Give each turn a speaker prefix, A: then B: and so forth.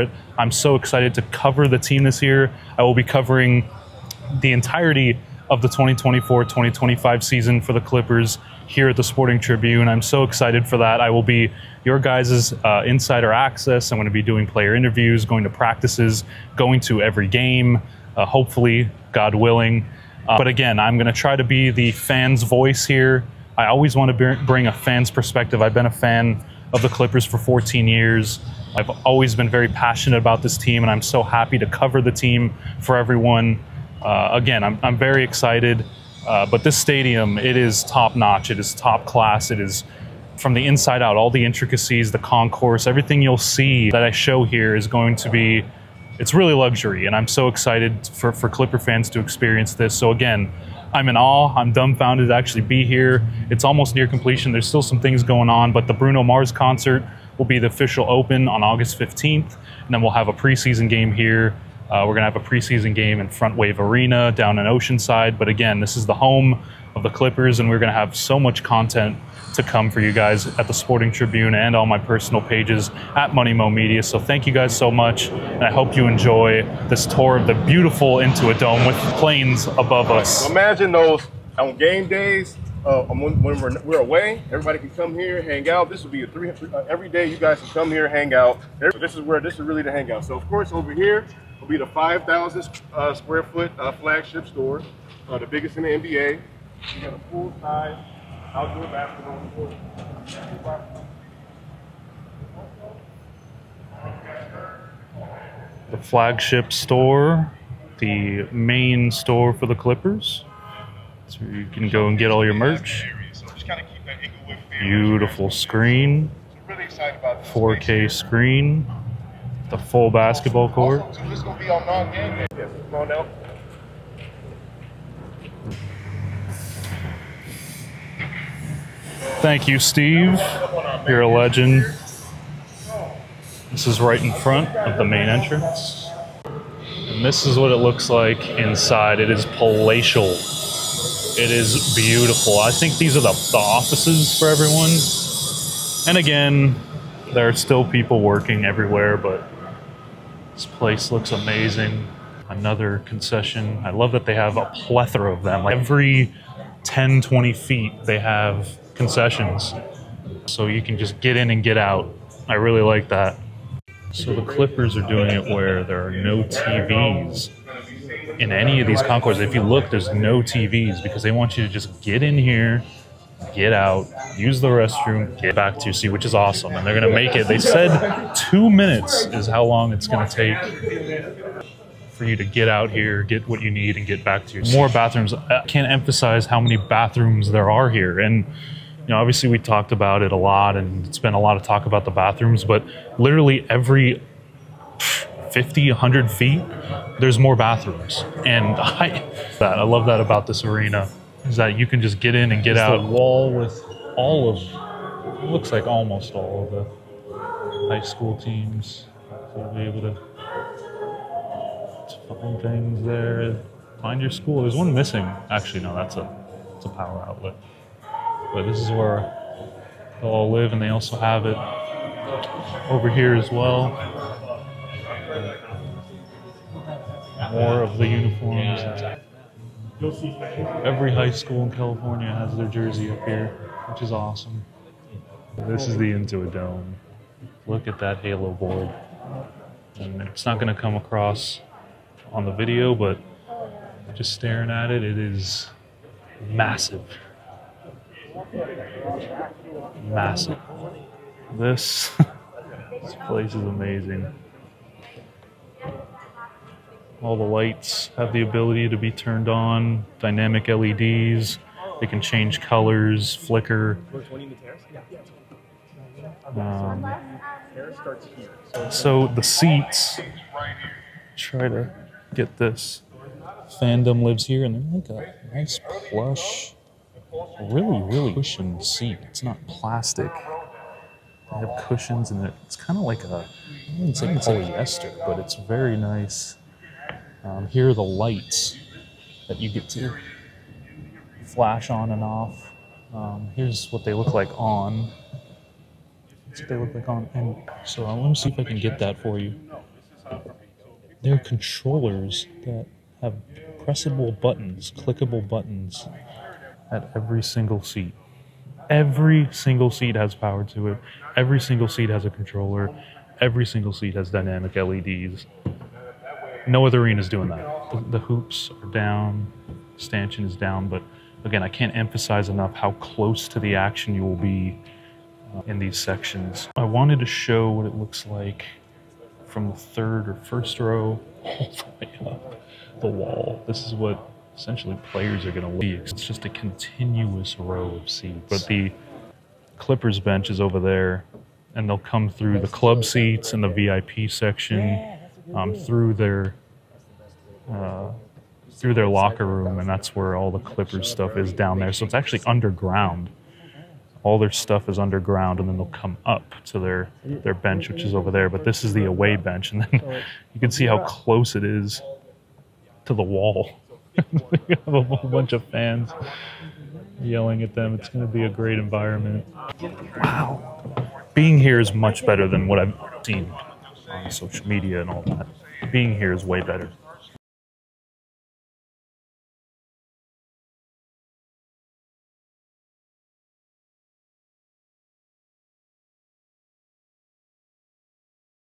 A: it. I'm so excited to cover the team this year. I will be covering the entirety of the 2024-2025 season for the Clippers here at the Sporting Tribune. I'm so excited for that. I will be your guys' uh, insider access. I'm going to be doing player interviews, going to practices, going to every game, uh, hopefully, God willing. Uh, but again, I'm going to try to be the fan's voice here. I always want to bring a fan's perspective. I've been a fan of the Clippers for 14 years. I've always been very passionate about this team, and I'm so happy to cover the team for everyone. Uh, again, I'm, I'm very excited. Uh, but this stadium, it is top notch. It is top class. It is from the inside out, all the intricacies, the concourse, everything you'll see that I show here is going to be, it's really luxury. And I'm so excited for, for Clipper fans to experience this. So again, I'm in awe. I'm dumbfounded to actually be here. It's almost near completion. There's still some things going on, but the Bruno Mars concert will be the official open on August 15th. And then we'll have a preseason game here. Uh, we're going to have a preseason game in Frontwave Arena down in Oceanside. But again, this is the home of the Clippers, and we're going to have so much content to come for you guys at the Sporting Tribune and on my personal pages at Money Mo Media. So thank you guys so much, and I hope you enjoy this tour of the beautiful Intuit Dome with planes above us.
B: Imagine those on game days. Uh, when, when we're, we're away, everybody can come here, hang out. This will be a three uh, every day. You guys can come here, hang out. This is where this is really the hangout. So of course over here will be the 5,000 uh, square foot uh, flagship store, uh, the biggest in the NBA. You got a full size outdoor basketball court.
A: The flagship store, the main store for the Clippers. So you can go and get all your merch. Beautiful screen. 4K screen. The full basketball court. Thank you, Steve. You're a legend. This is right in front of the main entrance. And this is what it looks like inside. It is palatial. It is beautiful. I think these are the, the offices for everyone. And again, there are still people working everywhere, but this place looks amazing. Another concession. I love that they have a plethora of them. Like every 10, 20 feet, they have concessions. So you can just get in and get out. I really like that. So the Clippers are doing it where there are no TVs in any of these concourses. If you look, there's no TVs because they want you to just get in here, get out, use the restroom, get back to your seat, which is awesome. And they're going to make it, they said two minutes is how long it's going to take for you to get out here, get what you need, and get back to your seat. More bathrooms. I can't emphasize how many bathrooms there are here. And you know, obviously we talked about it a lot and it's been a lot of talk about the bathrooms, but literally every 50, 100 feet, there's more bathrooms. And I, that, I love that about this arena is that you can just get in and get it's out. The wall with all of, looks like almost all of the high school teams. So you'll be able to, to find things there. Find your school. There's one missing. Actually, no, that's a, it's a power outlet. But this is where they'll all live, and they also have it over here as well. More of the uniforms. Every high school in California has their jersey up here, which is awesome. This is the Intuit Dome. Look at that halo board. And it's not going to come across on the video, but just staring at it, it is massive massive. This, this place is amazing. All the lights have the ability to be turned on, dynamic LEDs. They can change colors, flicker. Um, so the seats, try to get this. Fandom lives here, and they're like a nice plush really, really cushioned seat. It's not plastic. They have cushions and it's kind of like a, I wouldn't say polyester, but it's very nice. Um, here are the lights that you get to flash on and off. Um, here's what they look like on. That's what they look like on. And so uh, let me see if I can get that for you. They're controllers that have pressable buttons, clickable buttons at every single seat. Every single seat has power to it. Every single seat has a controller. Every single seat has dynamic LEDs. No other arena is doing that. The, hoops are down, stanchion is down, but again, I can't emphasize enough how close to the action you will be uh, in these sections. I wanted to show what it looks like from the third or first row all the way up the wall. This is what essentially players are going to leave. It's just a continuous row of seats. But the Clippers bench is over there, and they'll come through the club seats and the VIP section, um, through their uh, through their locker room, and that's where all the Clippers stuff is down there. So it's actually underground. All their stuff is underground, and then they'll come up to their their bench, which is over there. But this is the away bench, and then you can see how close it is to the wall. You have a whole bunch of fans yelling at them. It's going to be a great environment. Wow. Being here is much better than what I've seen on social media and all that. Being here is way better.